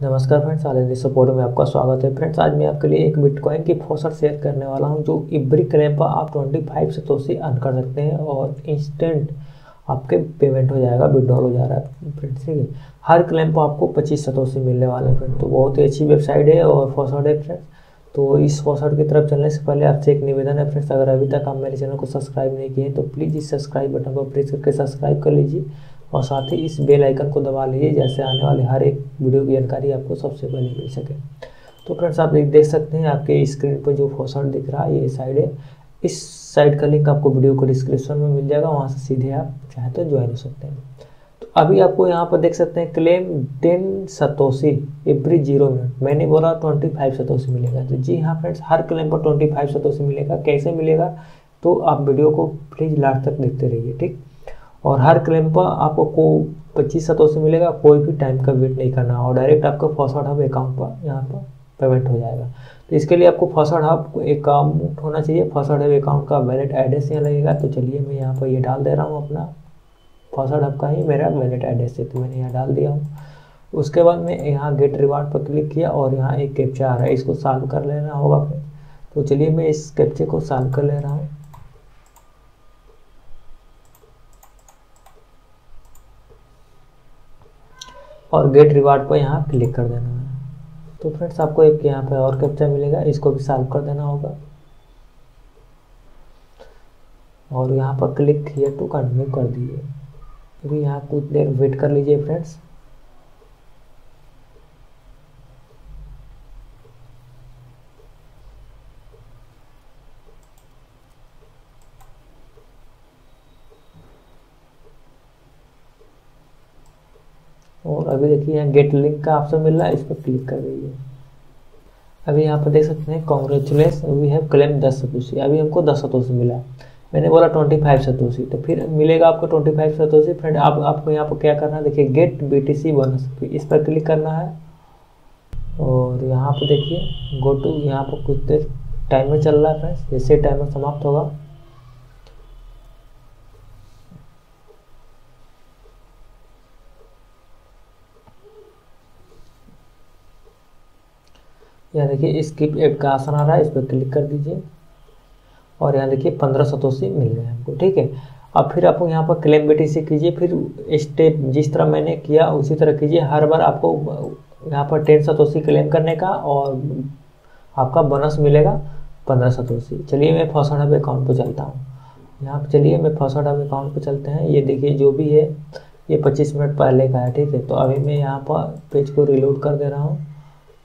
नमस्कार friends Anandi support में आपका स्वागत है। फ्रेंड्स, आज मैं आपके लिए एक बिटकॉइन की फोसर शेयर करने वाला हूँ, जो इब्री क्लेम पर आप 25 से तो से अर्न कर सकते हैं और इंस्टेंट आपके पेमेंट हो जाएगा विड्रॉल हो जा रहा है। फ्रेंड्स, ठीक है? हर क्लेम पर आपको 25 सतोसी मिलने वाले हैं। फ्रेंड तो बहुत ही अच्छी वेबसाइट है और फोसट है फ्रेंड्स। तो इस फोसट की तरफ़ चलने से पहले आपसे एक निवेदन है फ्रेंड्स, अगर अभी तक आप मेरे चैनल को सब्सक्राइब नहीं किए तो प्लीज़ इस सब्सक्राइब बटन को प्रेस करके सब्सक्राइब कर लीजिए। और साथ ही इस बेल आइकन को दबा लीजिए, जैसे आने वाले हर एक वीडियो की जानकारी आपको सबसे पहले मिल सके। तो फ्रेंड्स, आप देख सकते हैं, आपके स्क्रीन पर जो फोसट दिख रहा है, ये साइड है। इस साइड का लिंक आपको वीडियो को डिस्क्रिप्शन में मिल जाएगा, वहाँ से सीधे आप चाहे तो ज्वाइन हो सकते हैं। तो अभी आपको यहाँ पर देख सकते हैं, claim ten satoshi every zero minute. मैंने बोला ट्वेंटी फाइव सतोसी मिलेगा। तो जी हाँ फ्रेंड्स, हर क्लेम पर ट्वेंटी फाइव सतोसी मिलेगा। कैसे मिलेगा? तो आप वीडियो को प्लीज़ लास्ट तक देखते रहिए, ठीक? और हर क्लेम पर आपको को पच्चीस सतों से मिलेगा, कोई भी टाइम का वेट नहीं करना और डायरेक्ट आपका फॉसट हब अकाउंट पर, यहाँ पर पेमेंट हो जाएगा। तो इसके लिए आपको फॉसट हब अकाउंट होना चाहिए फॉसट हब अकाउंट का वैलेट एड्रेस यहाँ लगेगा तो चलिए मैं यहाँ पर ये डाल दे रहा हूँ अपना। फॉसट हब का ही मेरा वैलेट एड्रेस है तो मैंने यहाँ डाल दिया हूँ। उसके बाद मैं यहाँ गेट रिवार्ड पर क्लिक किया और यहाँ एक कैप्चा आ रहा है, इसको सॉल्व कर लेना होगा। फिर तो चलिए मैं इस कैप्चे को सॉल्व कर ले रहा हूँ। और गेट रिवार्ड पर यहाँ क्लिक कर देना है। तो फ्रेंड्स आपको एक यहाँ पर और कैप्चा मिलेगा, इसको भी सॉल्व कर देना होगा। और यहाँ पर क्लिक किया तो कंटिन्यू कर दीजिए अभी यहाँ कुछ देर वेट कर लीजिए फ्रेंड्स और अभी देखिए यहाँ गेट लिंक का ऑप्शन मिल रहा है, इस पर क्लिक कर दीजिए। अभी यहाँ पर देख सकते हैं कॉन्ग्रेचुलेस वी हैव क्लेम दस सतोशी। अभी हमको दस सतोशी मिला। मैंने बोला ट्वेंटी फाइव सतोशी तो फिर मिलेगा आपको ट्वेंटी फाइव सतोशी। फ्रेंड आप, आपको यहाँ पर क्या करना है? देखिए get B T C bonus इस पर क्लिक करना है। और यहाँ पर देखिए गो टू यहाँ पर कुछ देर टाइमर चल रहा है फ्रेंड्स जैसे टाइमर समाप्त होगा यहाँ देखिए स्किप एप का आसन आ रहा है, इस पर क्लिक कर दीजिए। और यहाँ देखिए पंद्रह सतोसी मिल गए हमको, ठीक है? अब फिर आपको यहाँ पर क्लेम बेटी से कीजिए, फिर स्टेप जिस तरह मैंने किया उसी तरह कीजिए। हर बार आपको यहाँ पर टेन सतोसी क्लेम करने का और आपका बोनस मिलेगा पंद्रह सतोसी चलिए मैं फ़र्स्ट हब अकाउंट पर चलता हूँ। यहाँ पर चलिए मैं फ़र्स्ट हब अकाउंट पर चलते हैं। ये देखिए जो भी है, ये पच्चीस मिनट पहले का है, ठीक है? तो अभी मैं यहाँ पर पेज को रिलोड कर दे रहा हूँ।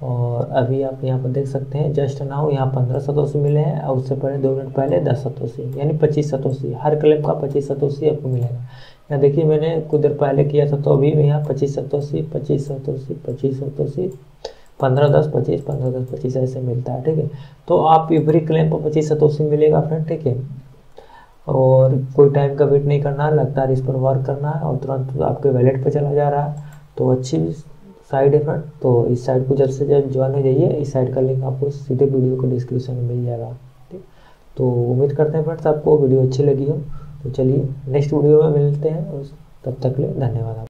और अभी आप यहाँ पर देख सकते हैं जस्ट नाउ यहाँ पंद्रह सतोसी मिले हैं और उससे पहले, दो मिनट पहले दस सतोसी यानी पच्चीस सतोसी हर क्लेम का पच्चीस सतोसी आपको मिलेगा। यहाँ देखिए मैंने कुछ देर पहले किया था तो अभी यहाँ पच्चीस सतोसी पच्चीस सतोसी पच्चीस सतोसी पंद्रह दस, पच्चीस, पंद्रह दस, पच्चीस ऐसे मिलता है, ठीक है? तो आप एवरी क्लेम पर पच्चीस सतोसी मिलेगा फ्रेंड ठीक है? और कोई टाइम का वेट नहीं करना लगातार इस पर वर्क करना है और तुरंत आपके वैलेट पर चला जा रहा है तो अच्छी साइड है फ्रेंड तो इस साइड को जब से जल्द ज्वाइन हो जाइए, इस साइड का लिंक आपको सीधे वीडियो को डिस्क्रिप्शन में मिल जाएगा, ठीक तो उम्मीद करते हैं फ्रेंड्स आपको वीडियो अच्छी लगी हो। तो चलिए नेक्स्ट वीडियो में मिलते हैं तब तक ले धन्यवाद।